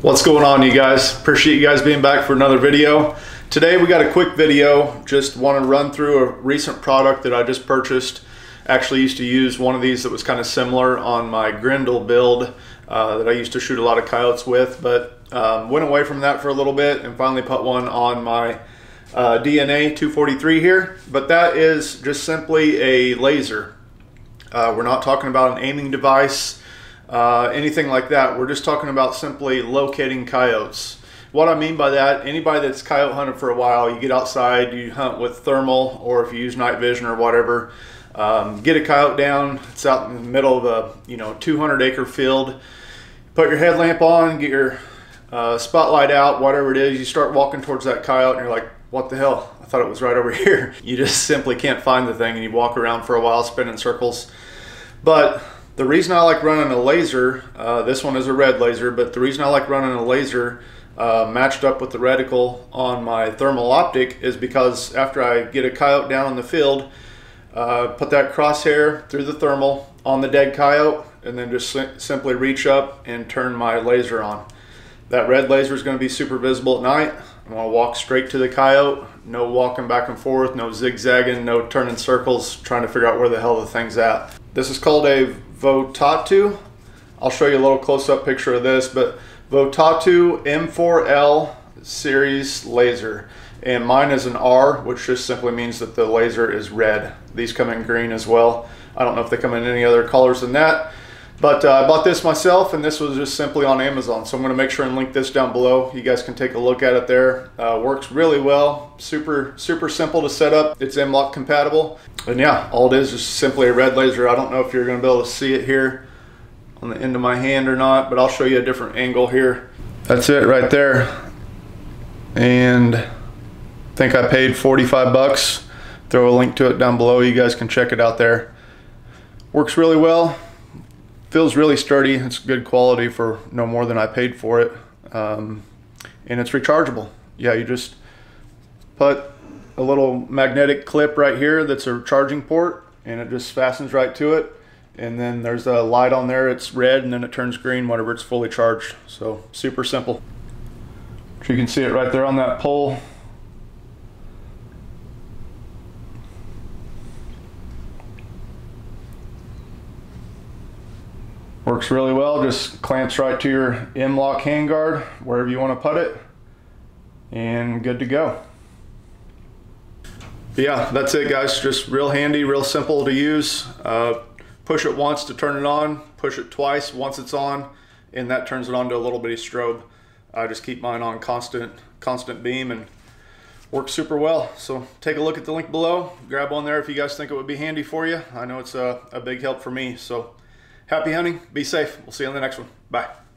What's going on you guys? Appreciate you guys being back for another video. Today we got a quick video, just want to run through a recent product that I just purchased. Actually used to use one of these that was kind of similar on my Grendel build uh, that I used to shoot a lot of coyotes with, but um, went away from that for a little bit and finally put one on my uh, DNA 243 here. But that is just simply a laser. Uh, we're not talking about an aiming device uh, anything like that. We're just talking about simply locating coyotes. What I mean by that, anybody that's coyote hunted for a while, you get outside, you hunt with thermal, or if you use night vision or whatever, um, get a coyote down. It's out in the middle of a you know 200 acre field. Put your headlamp on, get your uh, spotlight out, whatever it is. You start walking towards that coyote, and you're like, "What the hell? I thought it was right over here." You just simply can't find the thing, and you walk around for a while, spinning circles. But the reason I like running a laser, uh, this one is a red laser, but the reason I like running a laser uh, matched up with the reticle on my thermal optic is because after I get a coyote down in the field, uh, put that crosshair through the thermal on the dead coyote and then just simply reach up and turn my laser on. That red laser is going to be super visible at night. I'm going to walk straight to the coyote, no walking back and forth, no zigzagging, no turning circles, trying to figure out where the hell the thing's at. This is called a Votatu. I'll show you a little close-up picture of this, but Votatu M4L series laser. And mine is an R, which just simply means that the laser is red. These come in green as well. I don't know if they come in any other colors than that. But uh, I bought this myself, and this was just simply on Amazon. So I'm going to make sure and link this down below. You guys can take a look at it there. Uh, works really well. Super, super simple to set up. It's M-LOK compatible. And yeah, all it is is simply a red laser. I don't know if you're going to be able to see it here on the end of my hand or not, but I'll show you a different angle here. That's it right there. And I think I paid 45 bucks. Throw a link to it down below. You guys can check it out there. Works really well feels really sturdy. It's good quality for no more than I paid for it. Um, and it's rechargeable. Yeah, you just put a little magnetic clip right here that's a charging port and it just fastens right to it. And then there's a light on there, it's red and then it turns green whenever it's fully charged. So super simple. You can see it right there on that pole. Works really well, just clamps right to your M-LOK handguard, wherever you want to put it, and good to go. Yeah, that's it guys, just real handy, real simple to use. Uh, push it once to turn it on, push it twice once it's on, and that turns it on to a little bitty strobe. I just keep mine on constant, constant beam and works super well. So take a look at the link below, grab one there if you guys think it would be handy for you. I know it's a, a big help for me. So Happy hunting. Be safe. We'll see you on the next one. Bye.